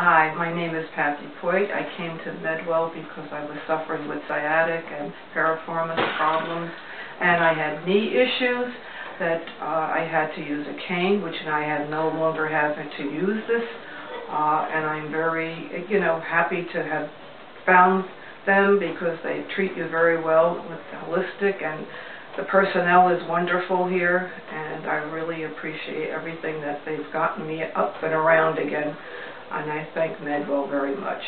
Hi, my name is Patty Poit. I came to Medwell because I was suffering with sciatic and piriformis problems, and I had knee issues that uh, I had to use a cane, which I had no longer having to use this, uh, and I'm very, you know, happy to have found them because they treat you very well with holistic and the personnel is wonderful here and I really appreciate everything that they've gotten me up and around again and I thank Medwell very much.